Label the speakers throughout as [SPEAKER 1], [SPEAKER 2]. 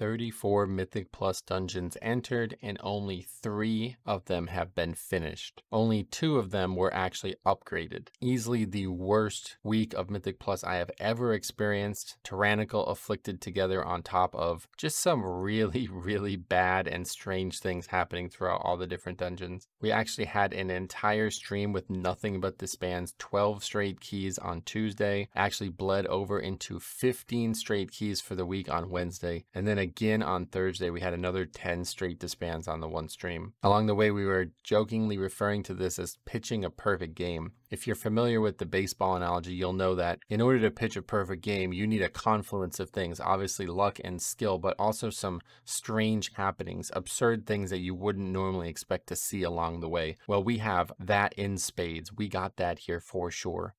[SPEAKER 1] 34 Mythic Plus dungeons entered, and only three of them have been finished. Only two of them were actually upgraded. Easily the worst week of Mythic Plus I have ever experienced. Tyrannical afflicted together on top of just some really, really bad and strange things happening throughout all the different dungeons. We actually had an entire stream with nothing but disbands, 12 straight keys on Tuesday, actually bled over into 15 straight keys for the week on Wednesday, and then again on Thursday we had another 10 straight disbands on the one stream. Along the way we were jokingly referring to this as pitching a perfect game. If you're familiar with the baseball analogy, you'll know that in order to pitch a perfect game, you need a confluence of things, obviously luck and skill, but also some strange happenings, absurd things that you wouldn't normally expect to see along the way. Well, we have that in spades. We got that here for sure.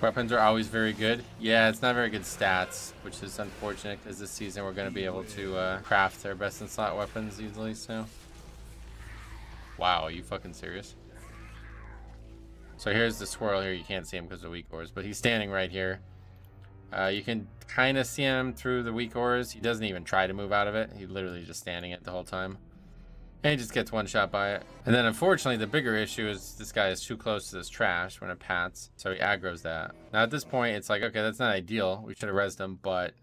[SPEAKER 1] Weapons are always very good. Yeah, it's not very good stats, which is unfortunate because this season we're going to be able to uh, craft our best in slot weapons easily, so. Wow, are you fucking serious? So here's the swirl here. You can't see him because of Weak Auras, but he's standing right here. Uh, you can kind of see him through the Weak Auras. He doesn't even try to move out of it. He's literally just standing it the whole time. And he just gets one shot by it. And then unfortunately, the bigger issue is this guy is too close to this trash when it pats. So he aggroes that. Now at this point, it's like, okay, that's not ideal. We should have rezzed him, but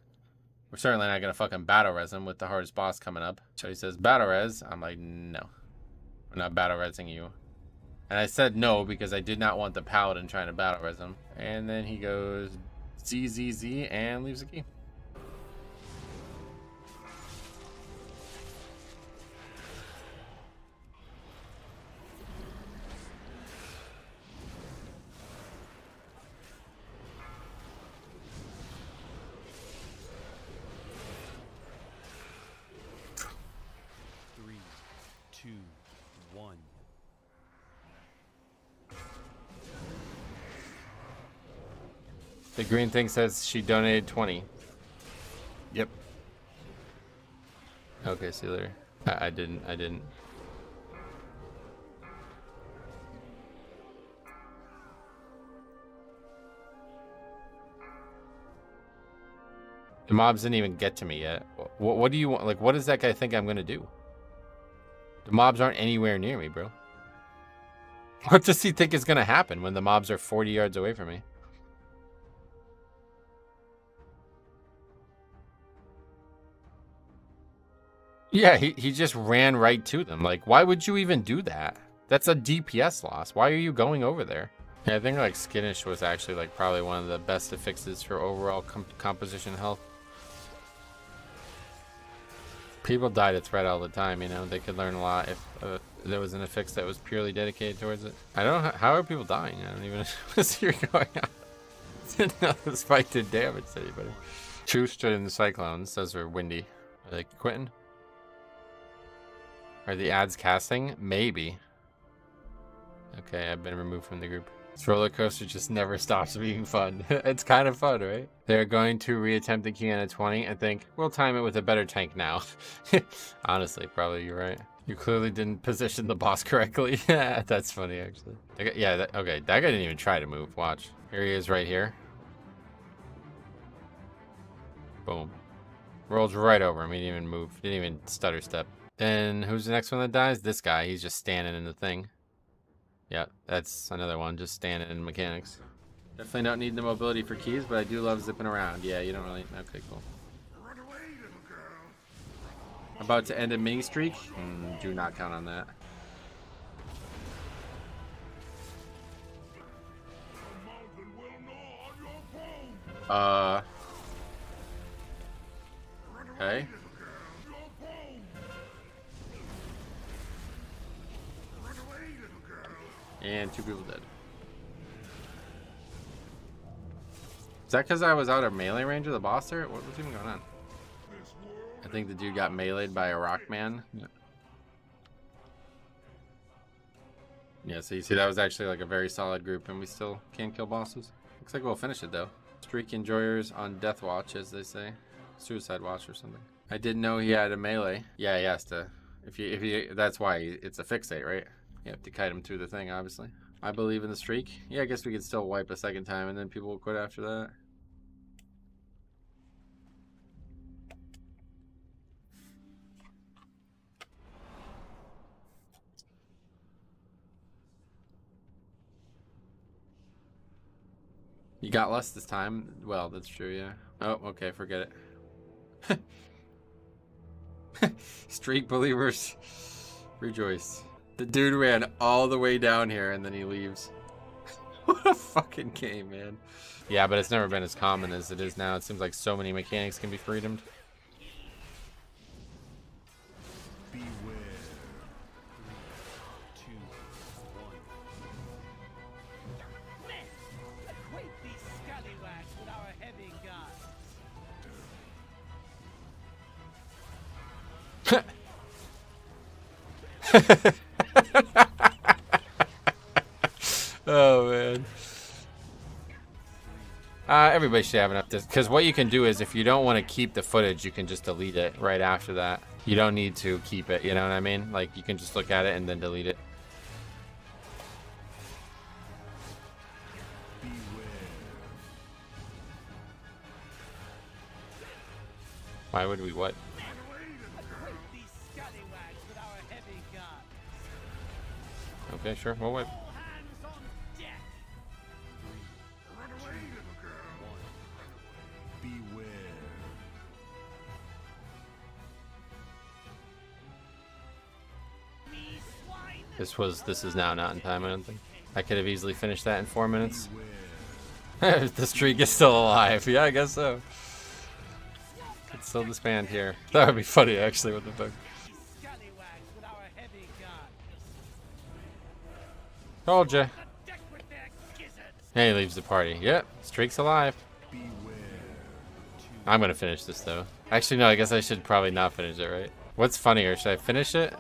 [SPEAKER 1] we're certainly not going to fucking battle res him with the hardest boss coming up. So he says, battle res. I'm like, no. We're not battle resing you. And I said no because I did not want the paladin trying to battle res him. And then he goes ZZZ and leaves the key.
[SPEAKER 2] Two, one.
[SPEAKER 1] The green thing says she donated 20.
[SPEAKER 3] Yep.
[SPEAKER 1] Okay, see you later. I, I didn't. I didn't. The mobs didn't even get to me yet. What, what do you want? Like, what does that guy think I'm gonna do? The mobs aren't anywhere near me, bro. What does he think is gonna happen when the mobs are 40 yards away from me? Yeah, he, he just ran right to them. Like, why would you even do that? That's a DPS loss. Why are you going over there? Yeah, I think like Skittish was actually like probably one of the best affixes for overall com composition health. People died at threat all the time, you know. They could learn a lot if uh, there was an affix that was purely dedicated towards it. I don't know how are people dying. I don't even know what's here going on. Didn't know this fight did damage to anybody. True stood in the cyclones. Those were windy. Are they quitting? Are the ads casting? Maybe. Okay, I've been removed from the group. This roller coaster just never stops being fun. it's kind of fun, right? They're going to reattempt the key on a 20. I think we'll time it with a better tank now. Honestly, probably you're right. You clearly didn't position the boss correctly. Yeah, That's funny, actually. Yeah, that, okay. That guy didn't even try to move. Watch. Here he is right here. Boom. Rolls right over him. He didn't even move. Didn't even stutter step. Then who's the next one that dies? This guy. He's just standing in the thing. Yeah, that's another one. Just standing in mechanics. Definitely don't need the mobility for keys, but I do love zipping around. Yeah, you don't really. Okay, cool. About to end a mini streak? Mm, do not count on that. Uh. Okay. And two people dead. Is that because I was out of melee range of the boss there? What, what's even going on? I think the dude got meleeed by a rock man. Yeah, so you see that was actually like a very solid group and we still can't kill bosses. Looks like we'll finish it though. Streak enjoyers on death watch as they say. Suicide watch or something. I didn't know he had a melee. Yeah, he has to. If you, if you, that's why it's a fixate, right? You have to kite him through the thing, obviously. I believe in the streak. Yeah, I guess we could still wipe a second time and then people will quit after that. You got less this time. Well, that's true, yeah. Oh, okay, forget it. Streak believers, rejoice. The dude ran all the way down here and then he leaves. what a fucking game, man. Yeah, but it's never been as common as it is now. It seems like so many mechanics can be freedomed.
[SPEAKER 2] Beware. Three, two, one.
[SPEAKER 1] Oh man. Uh, everybody should have enough because what you can do is if you don't want to keep the footage, you can just delete it right after that. You don't need to keep it. You know what I mean? Like you can just look at it and then delete it. Why would we what? Okay, sure. We'll wait. This was. This is now not in time. I don't think. I could have easily finished that in four minutes. The streak is still alive. Yeah, I guess so. Could still disband here. That would be funny, actually. The
[SPEAKER 4] with heavy gods.
[SPEAKER 1] Told ya.
[SPEAKER 4] The.
[SPEAKER 1] Hey, he leaves the party. Yep, streak's alive. I'm gonna finish this though. Actually, no. I guess I should probably not finish it, right? What's funnier? Should I finish it.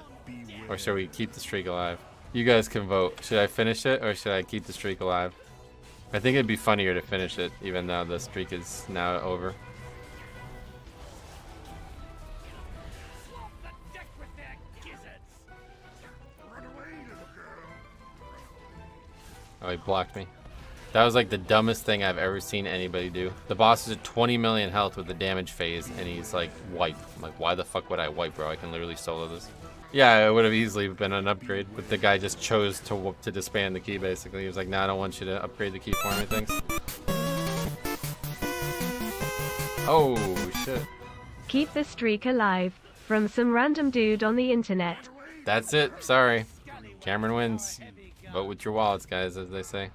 [SPEAKER 1] Or should we keep the streak alive? You guys can vote. Should I finish it, or should I keep the streak alive? I think it'd be funnier to finish it, even though the streak is now over. Oh, he blocked me. That was like the dumbest thing I've ever seen anybody do. The boss is at 20 million health with the damage phase, and he's like, wipe. I'm like, why the fuck would I wipe, bro? I can literally solo this. Yeah, it would have easily been an upgrade, but the guy just chose to to disband the key, basically. He was like, nah, I don't want you to upgrade the key for me, thanks. Oh, shit.
[SPEAKER 5] Keep the streak alive. From some random dude on the internet.
[SPEAKER 1] That's it. Sorry. Cameron wins. Vote with your wallets, guys, as they say.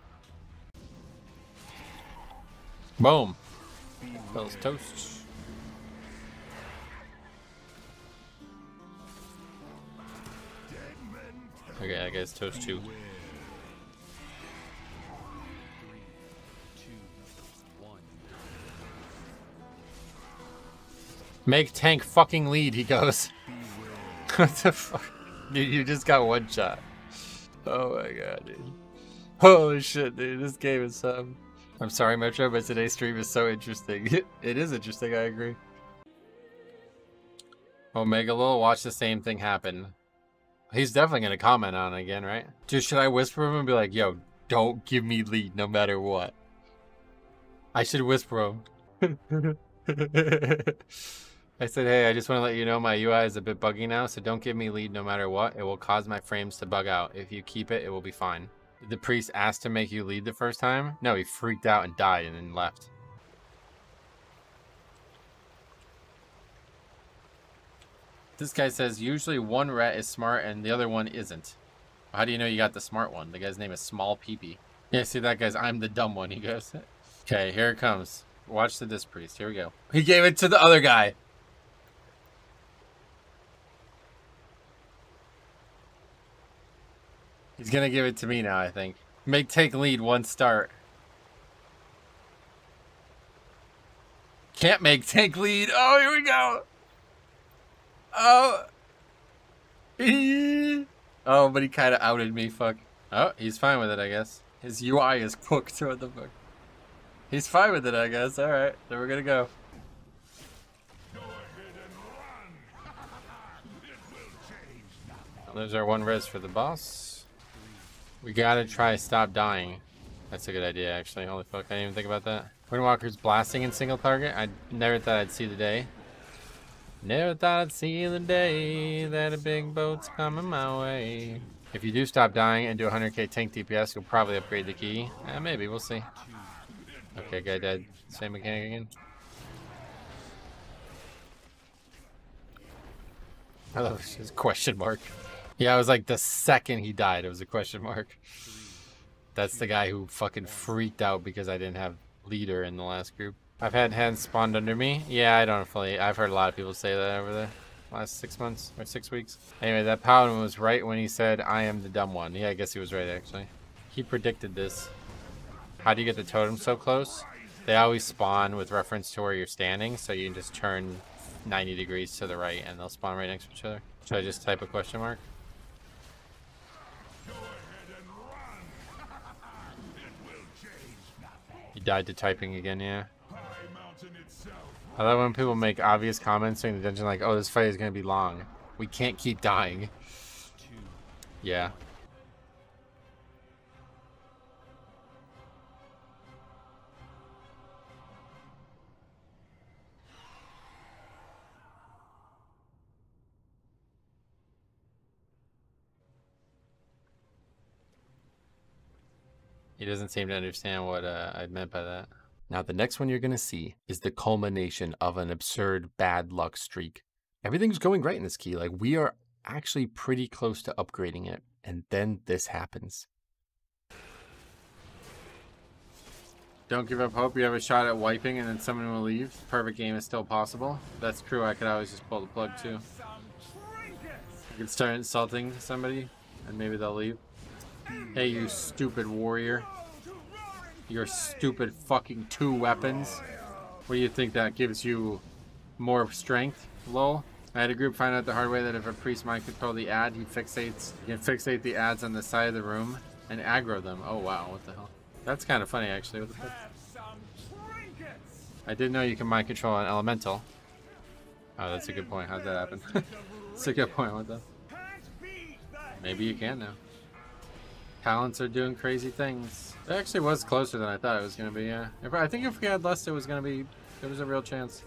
[SPEAKER 1] Boom. Those toasts. Okay, I guess toast two.
[SPEAKER 2] Beware. Three, two, one.
[SPEAKER 1] Make tank fucking lead, he goes. What the fuck? Dude, you just got one shot. Oh my god, dude. Holy shit, dude. This game is um I'm sorry, Metro, but today's stream is so interesting. it is interesting, I agree. Omega Lil, watch the same thing happen. He's definitely gonna comment on it again, right? Dude, should I whisper him and be like, yo, don't give me lead no matter what? I should whisper him. I said, hey, I just want to let you know my UI is a bit buggy now, so don't give me lead no matter what. It will cause my frames to bug out. If you keep it, it will be fine. Did the priest ask to make you lead the first time? No, he freaked out and died and then left. This guy says usually one rat is smart and the other one isn't. How do you know you got the smart one? The guy's name is Small Peepee. Yeah, see that guy's I'm the dumb one, he goes. Okay, here it comes. Watch the disc priest. Here we go. He gave it to the other guy. He's gonna give it to me now, I think. Make take lead one start. Can't make take lead. Oh, here we go. Oh. oh, but he kind of outed me. Fuck. Oh, he's fine with it, I guess. His UI is cooked. What the fuck? He's fine with it, I guess. All right, then we're gonna go. There's our one res for the boss. We gotta try stop dying. That's a good idea, actually. Holy fuck, I didn't even think about that. Windwalker's blasting in single target. I never thought I'd see the day. Never thought I'd see the day that a big boat's coming my way. If you do stop dying and do 100k tank DPS, you'll probably upgrade the key. Eh, maybe, we'll see. Okay, guy dead. Same mechanic again. I love his question mark. Yeah, it was like the second he died, it was a question mark. That's the guy who fucking freaked out because I didn't have leader in the last group. I've had hands spawned under me. Yeah, I don't fully. I've heard a lot of people say that over the last six months or six weeks. Anyway, that paladin was right when he said, I am the dumb one. Yeah, I guess he was right, actually. He predicted this. How do you get the totem so close? They always spawn with reference to where you're standing, so you can just turn 90 degrees to the right and they'll spawn right next to each other. Should I just type a question mark? He died to typing again, yeah. I love when people make obvious comments during the dungeon like, oh, this fight is going to be long. We can't keep dying. Yeah. He doesn't seem to understand what uh, I meant by that. Now, the next one you're going to see is the culmination of an absurd bad luck streak. Everything's going great in this key. Like, we are actually pretty close to upgrading it. And then this happens. Don't give up hope. You have a shot at wiping and then someone will leave. Perfect game is still possible. That's true. I could always just pull the plug too. I could start insulting somebody and maybe they'll leave. Hey, you stupid warrior. Your stupid fucking two weapons. What do you think that gives you more strength? Lol. I had a group find out the hard way that if a priest mind control the ad, he fixates he can fixate the ads on the side of the room and aggro them. Oh wow, what the hell? That's kind of funny actually. What the fuck? I didn't know you can mind control an elemental. Oh, that's a good point. How'd that happen? that's a good point. What the? Maybe you can now. Talents are doing crazy things. It actually was closer than I thought it was going to be, yeah. If, I think if we had less, it was going to be... There was a real chance.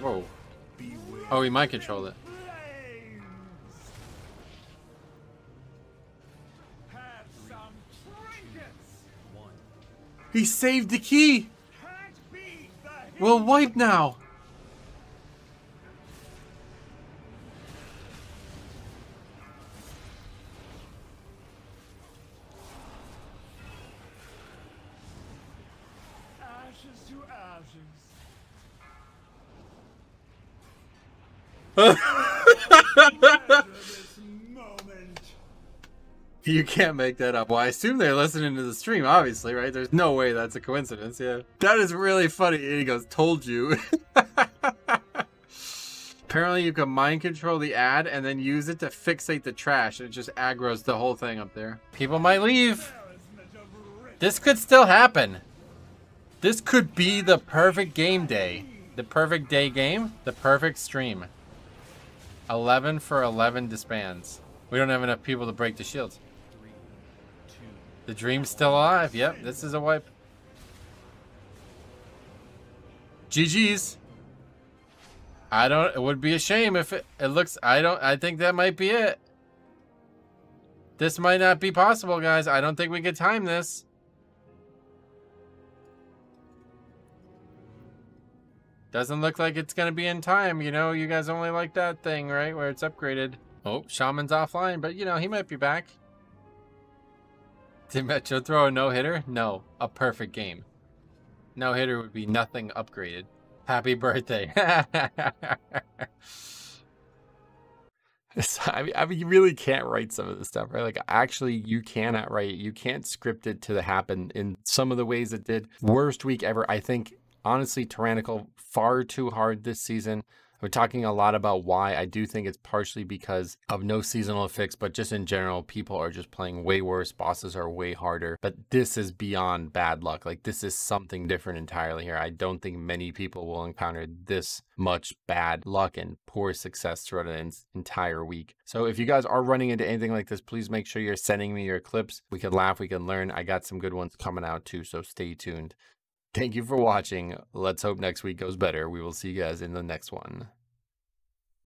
[SPEAKER 1] Whoa. Oh, he mind control it. He saved the key! We'll wipe now! You can't make that up. Well, I assume they're listening to the stream, obviously, right? There's no way that's a coincidence, yeah. That is really funny. And he goes, told you. Apparently you can mind control the ad and then use it to fixate the trash. and It just aggroes the whole thing up there. People might leave. This could still happen. This could be the perfect game day. The perfect day game. The perfect stream. 11 for 11 disbands. We don't have enough people to break the shields. The dream's still alive. Yep, this is a wipe. GG's. I don't, it would be a shame if it, it looks, I don't, I think that might be it. This might not be possible, guys. I don't think we could time this. Doesn't look like it's going to be in time. You know, you guys only like that thing, right? Where it's upgraded. Oh, Shaman's offline, but you know, he might be back. Did Metro throw a no-hitter? No, a perfect game. No-hitter would be nothing upgraded. Happy birthday. I mean, I mean, you really can't write some of this stuff, right? Like, actually, you cannot write. You can't script it to the happen in some of the ways it did. Worst week ever. I think, honestly, Tyrannical far too hard this season. We're talking a lot about why. I do think it's partially because of no seasonal fix, but just in general, people are just playing way worse. Bosses are way harder. But this is beyond bad luck. Like, this is something different entirely here. I don't think many people will encounter this much bad luck and poor success throughout an entire week. So, if you guys are running into anything like this, please make sure you're sending me your clips. We can laugh, we can learn. I got some good ones coming out too, so stay tuned. Thank you for watching. Let's hope next week goes better. We will see you guys in the next one.